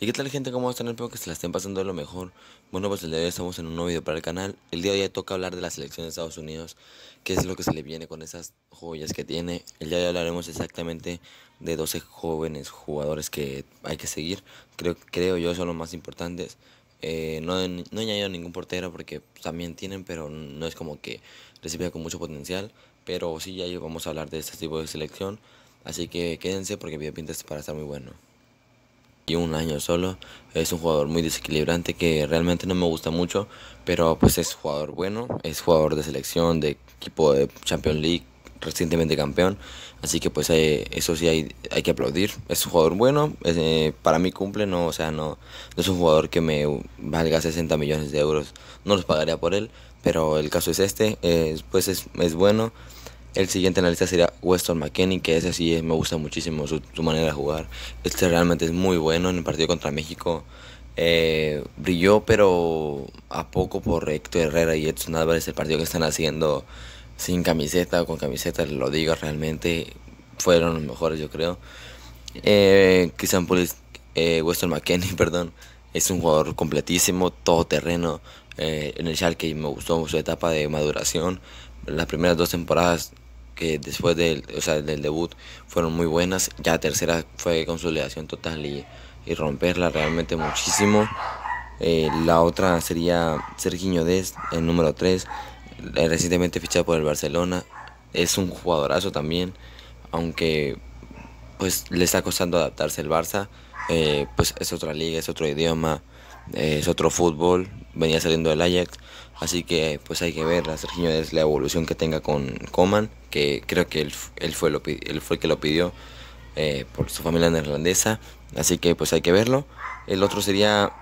¿Y qué tal gente? ¿Cómo están? Espero que se la estén pasando de lo mejor. Bueno, pues el día de hoy estamos en un nuevo video para el canal. El día de hoy toca hablar de la selección de Estados Unidos, qué es lo que se le viene con esas joyas que tiene. El día de hoy hablaremos exactamente de 12 jóvenes jugadores que hay que seguir. Creo, creo yo son los más importantes. Eh, no, no añadido ningún portero porque también tienen, pero no es como que reciba con mucho potencial. Pero sí, ya vamos a hablar de este tipo de selección. Así que quédense porque el video para estar muy bueno y un año solo. Es un jugador muy desequilibrante que realmente no me gusta mucho, pero pues es jugador bueno, es jugador de selección, de equipo de Champions League, recientemente campeón. Así que pues eh, eso sí hay, hay que aplaudir. Es un jugador bueno, eh, para mí cumple, no, o sea, no, no es un jugador que me valga 60 millones de euros, no los pagaría por él, pero el caso es este, pues es, es bueno. El siguiente en la lista sería Weston McKenney, que ese sí me gusta muchísimo su, manera de jugar. Este realmente es muy bueno en el partido contra México. Eh, brilló, pero a poco por Héctor Herrera y Edson Álvarez, el partido que están haciendo sin camiseta o con camiseta, lo digo realmente, fueron los mejores, yo creo. Eh, Christian eh, Weston McKenney, perdón, es un jugador completísimo, todoterreno. Eh, en el Schalke me gustó su etapa de maduración. Las primeras dos temporadas que después del, o sea, del debut fueron muy buenas. Ya tercera fue consolidación total y, y romperla realmente muchísimo. Eh, la otra sería Serginho Dest, el número 3, eh, recientemente fichado por el Barcelona. Es un jugadorazo también, aunque pues le está costando adaptarse el Barça. Eh, pues es otra liga, es otro idioma, es otro fútbol. Venía saliendo del Ajax, así que pues hay que ver a Serginho Dest la evolución que tenga con Coman que creo que él, él, fue, lo, él fue el que lo pidió eh, por su familia neerlandesa, así que pues hay que verlo. El otro sería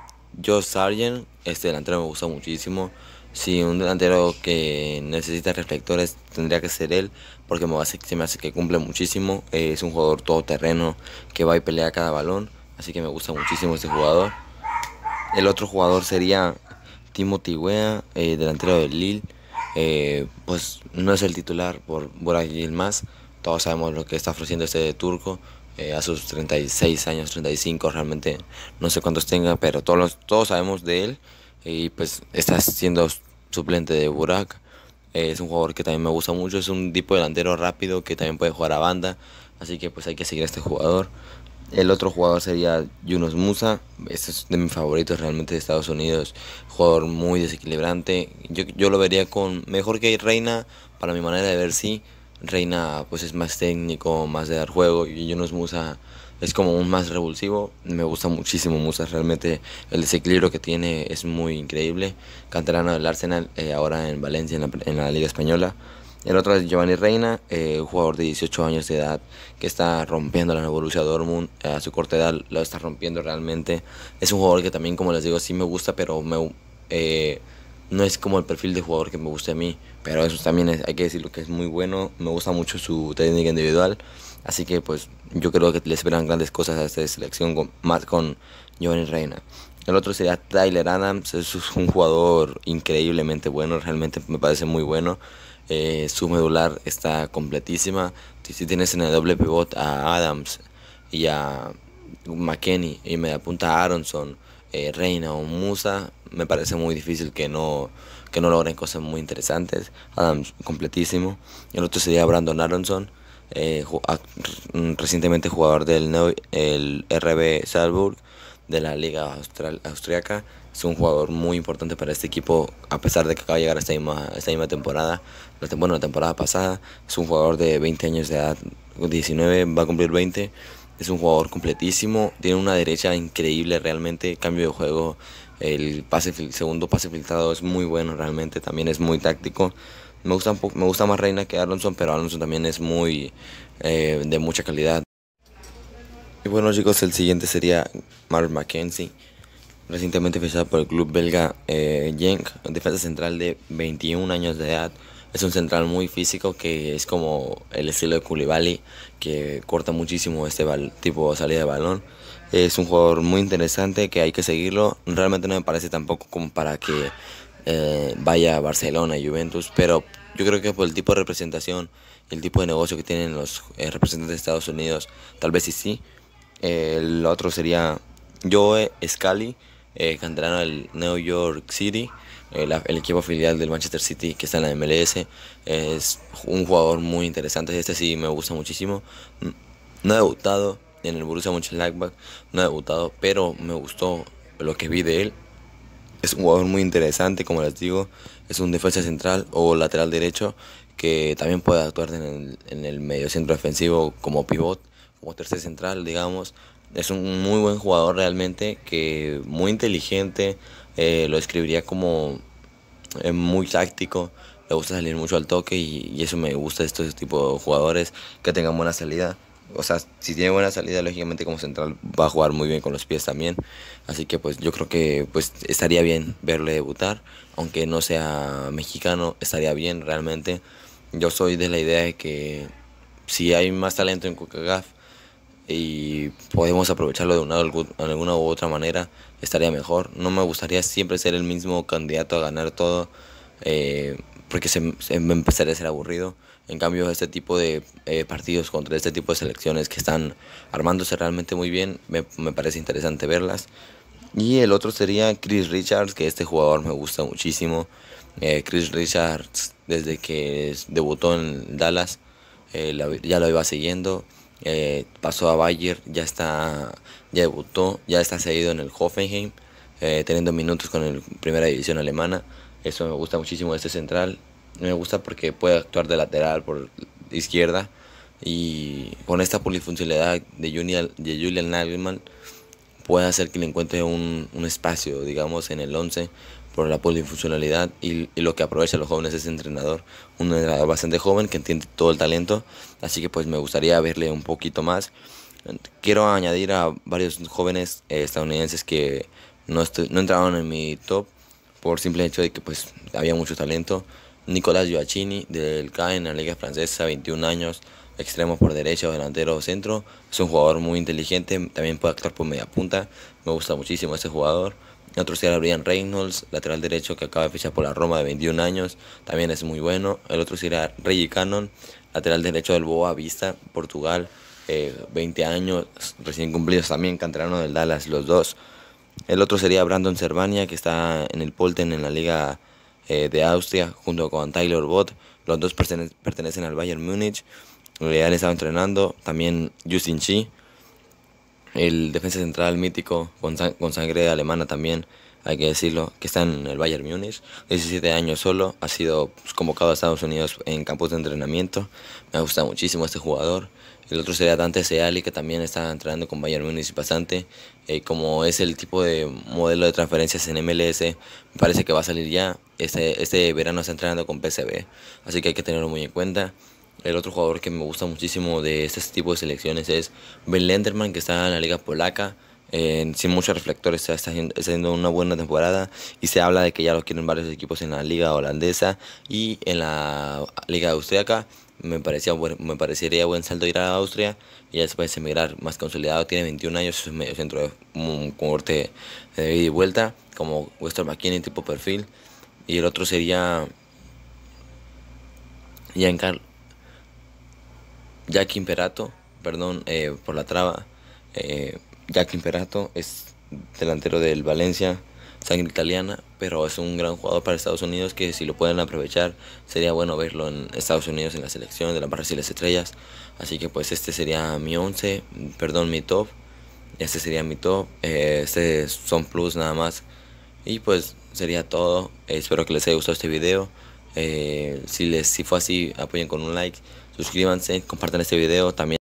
Joe Sargent, este delantero me gusta muchísimo. Si un delantero que necesita reflectores tendría que ser él, porque me hace, se me hace que cumple muchísimo. Eh, es un jugador todoterreno que va y pelea cada balón, así que me gusta muchísimo este jugador. El otro jugador sería Timothy Wea, eh, delantero del Lille. Eh, pues no es el titular por Burak más Todos sabemos lo que está ofreciendo este turco eh, a sus 36 años, 35, realmente no sé cuántos tenga, pero todos, todos sabemos de él y pues está siendo suplente de Burak. Es un jugador que también me gusta mucho, es un tipo delantero rápido que también puede jugar a banda, así que pues hay que seguir a este jugador. El otro jugador sería Yunus Musa, este es de mis favoritos realmente de Estados Unidos, jugador muy desequilibrante. Yo, yo lo vería con mejor que Reina, para mi manera de ver sí. Reina pues es más técnico, más de dar juego y Yunus Musa es como un más revulsivo. Me gusta muchísimo Musa, realmente el desequilibrio que tiene es muy increíble. Canterano del Arsenal, eh, ahora en Valencia, en la, en la Liga Española. El otro es Giovanni Reina, eh, un jugador de 18 años de edad que está rompiendo la Borussia Dortmund. Eh, a su corta edad lo está rompiendo realmente. Es un jugador que también, como les digo, sí me gusta, pero eh, no es como el perfil de jugador que me gusta a mí. Pero eso también hay que decirlo que es muy bueno. Me gusta mucho su técnica individual. Así que pues yo creo que le esperan grandes cosas a esta selección, con, más con Giovanni Reina. El otro sería Tyler Adams, es un jugador increíblemente bueno, realmente me parece muy bueno. Eh, su medular está completísima. Si tienes en el doble pivot a Adams y a McKenny y me apunta a Aronson, eh, Reina o Musa, me parece muy difícil que no, que no logren cosas muy interesantes. Adams completísimo. El otro sería Brandon Aronson, eh, recientemente jugador del el RB Salzburg de la Liga Austral Austriaca. Es un jugador muy importante para este equipo, a pesar de que acaba de llegar esta misma, esta misma temporada. Bueno, la temporada pasada. Es un jugador de 20 años de edad, 19, va a cumplir 20. Es un jugador completísimo, tiene una derecha increíble realmente, cambio de juego, el pase segundo pase filtrado es muy bueno realmente, también es muy táctico. Me gusta, me gusta más Reina que Alonso, pero Alonso también es muy eh, de mucha calidad. Y bueno chicos, el siguiente sería Mark McKenzie, recientemente fichado por el club belga eh, Genk, defensa central de 21 años de edad. Es un central muy físico que es como el estilo de Koulibaly, que corta muchísimo este tipo de salida de balón. Es un jugador muy interesante que hay que seguirlo. Realmente no me parece tampoco como para que eh, vaya a Barcelona y Juventus, pero yo creo que por el tipo de representación el tipo de negocio que tienen los eh, representantes de Estados Unidos, tal vez sí sí. El otro sería Joe Scali, eh, canterano del New York City, eh, el equipo filial del Manchester City que está en la MLS. Es un jugador muy interesante, este sí me gusta muchísimo. No ha debutado en el Borussia Mönchengladbach, no ha debutado, pero me gustó lo que vi de él. Es un jugador muy interesante, como les digo, es un defensa central o lateral derecho que también puede actuar en el, en el medio centro defensivo como pivot, como tercer central, digamos. Es un muy buen jugador realmente, que muy inteligente, eh, lo escribiría como eh, muy táctico, le gusta salir mucho al toque y, y eso me gusta de estos tipos de jugadores que tengan buena salida o sea, si tiene buena salida, lógicamente como central va a jugar muy bien con los pies también. Así que pues yo creo que pues estaría bien verle debutar, aunque no sea mexicano, estaría bien realmente. Yo soy de la idea de que si hay más talento en CONCACAF y podemos aprovecharlo de una, alguna u otra manera, estaría mejor. No me gustaría siempre ser el mismo candidato a ganar todo, eh, porque se, se empezaría a ser aburrido. En cambio, este tipo de eh, partidos contra este tipo de selecciones que están armándose realmente muy bien, me, me, parece interesante verlas. Y el otro sería Chris Richards, que este jugador me gusta muchísimo. Eh, Chris Richards, desde que debutó en Dallas, eh, ya lo iba siguiendo. Eh, pasó a Bayern, ya está, ya debutó, ya está seguido en el Hoffenheim, eh, teniendo minutos con la primera división alemana. Eso me gusta muchísimo este central me gusta porque puede actuar de lateral por izquierda y con esta polifuncionalidad de Julian, de Julian Nagelman puede hacer que le encuentre un, un espacio, digamos, en el 11 por la polifuncionalidad y, y, lo que aprovecha los jóvenes es entrenador, un entrenador bastante joven que entiende todo el talento, así que pues me gustaría verle un poquito más. Quiero añadir a varios jóvenes eh, estadounidenses que no, estoy, no entraron en mi top por simple hecho de que pues había mucho talento. Nicolás Gioacchini del CAE en la Liga Francesa, 21 años, extremo por derecha o delantero o centro. Es un jugador muy inteligente, también puede actuar por media punta. Me gusta muchísimo este jugador. Otro sería Brian Reynolds, lateral derecho que acaba de fichar por la Roma de 21 años, también es muy bueno. El otro sería Reggie Cannon, lateral derecho del Boa Vista, Portugal, eh, 20 años, recién cumplidos también, canterano del Dallas, los dos. El otro sería Brandon Cervania, que está en el Polten en la Liga eh, de Austria junto con Tyler Bott. Los dos pertenecen al Bayern Múnich. Ya estaba entrenando. También Justin Chi, el defensa central mítico con, con sangre alemana también, hay que decirlo, que está en el Bayern Múnich. 17 años solo. Ha sido convocado a Estados Unidos en campos de entrenamiento. Me gusta muchísimo este jugador. El otro sería Dante Seali, que también está entrenando con Bayern Munich bastante. Eh, como es el tipo de modelo de transferencias en MLS, me parece que va a salir ya. Este, este verano está entrenando con PSV, así que hay que tenerlo muy en cuenta. El otro jugador que me gusta muchísimo de este tipo de selecciones es Ben Lenderman, que está en la liga polaca. Sin muchos reflectores está, haciendo una buena temporada y se habla de que ya lo quieren varios equipos en la liga holandesa y en la liga austriaca me, parecía me parecería buen salto ir a Austria y después emigrar más consolidado. Tiene 21 años, es medio centro de un corte de ida y vuelta, como Western McKinney tipo perfil. Y el otro sería Giancarlo Jack Imperato, perdón eh, por la traba. Eh, Jack Imperato es delantero del Valencia sangre italiana, pero es un gran jugador para Estados Unidos que si lo pueden aprovechar sería bueno verlo en Estados Unidos en la selección de la Barras y las Estrellas. Así que pues este sería mi 11, perdón, mi top. Este sería mi top, eh, este son plus nada más. Y pues sería todo. espero que les haya gustado este video. Eh, si, les, si fue así, apoyen con un like, suscríbanse, compartan este video también.